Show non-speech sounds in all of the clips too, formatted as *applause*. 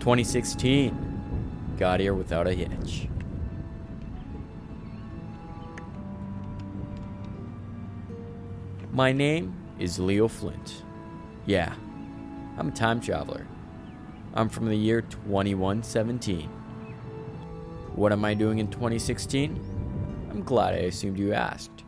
Twenty sixteen. Got here without a hitch. My name is Leo Flint. Yeah, I'm a time traveler. I'm from the year 2117. What am I doing in 2016? I'm glad I assumed you asked.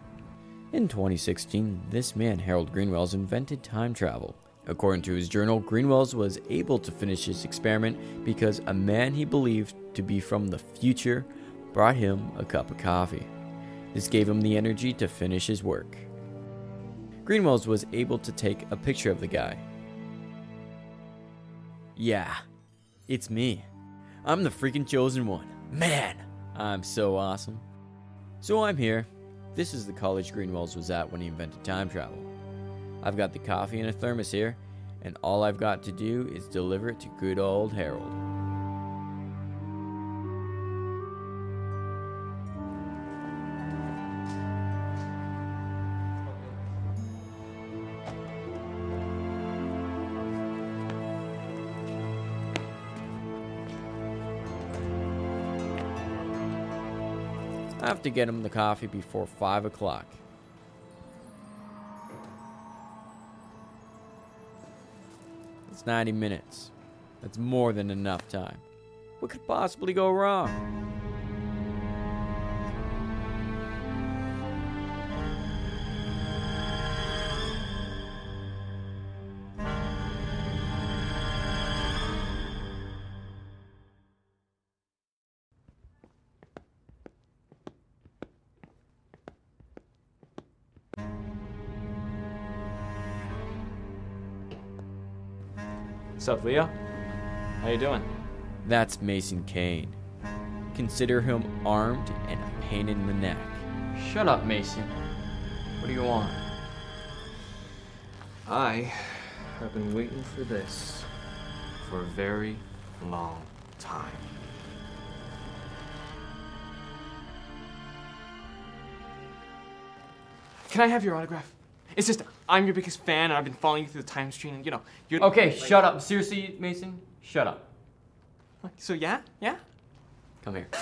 In 2016, this man, Harold Greenwells, invented time travel. According to his journal, Greenwells was able to finish his experiment because a man he believed to be from the future brought him a cup of coffee. This gave him the energy to finish his work. Greenwells was able to take a picture of the guy. Yeah, it's me. I'm the freaking chosen one. Man, I'm so awesome. So I'm here. This is the college Greenwells was at when he invented time travel. I've got the coffee in a thermos here, and all I've got to do is deliver it to good old Harold. I have to get him the coffee before 5 o'clock. It's 90 minutes. That's more than enough time. What could possibly go wrong? What's up, Leo? How you doing? That's Mason Kane. Consider him armed and a pain in the neck. Shut up, Mason. What do you want? I have been waiting for this for a very long time. Can I have your autograph? It's just I'm your biggest fan, and I've been following you through the time stream, and you know, you're Okay, shut up. Seriously, Mason, shut up. So yeah, yeah. Come here. *laughs*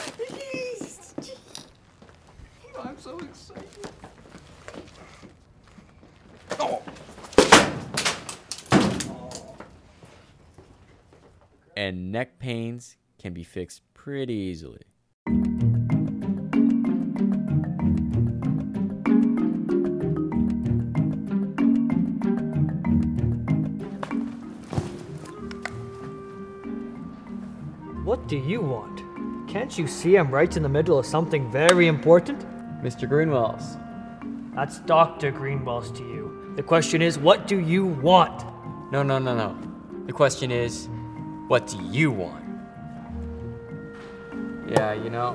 I'm so excited. And neck pains can be fixed pretty easily. What do you want? Can't you see I'm right in the middle of something very important? Mr. Greenwells, That's Dr. Greenwells to you. The question is, what do you want? No, no, no, no. The question is, what do you want? Yeah, you know,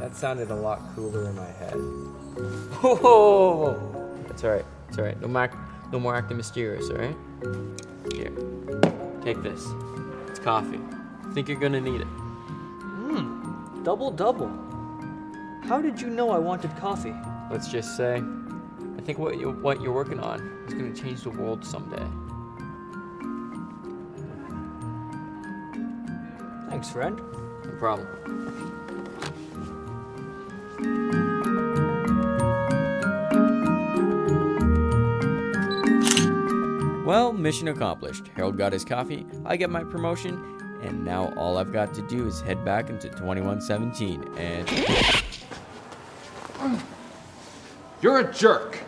that sounded a lot cooler in my head. *laughs* Oh, That's alright. That's alright. No, more, no more acting mysterious, alright? Here. Take this. It's coffee. Think you're gonna need it. Hmm. Double double. How did you know I wanted coffee? Let's just say, I think what you what you're working on is gonna change the world someday. Thanks, friend. No problem. Well, mission accomplished. Harold got his coffee, I get my promotion, and now all I've got to do is head back into 2117 and. You're a jerk.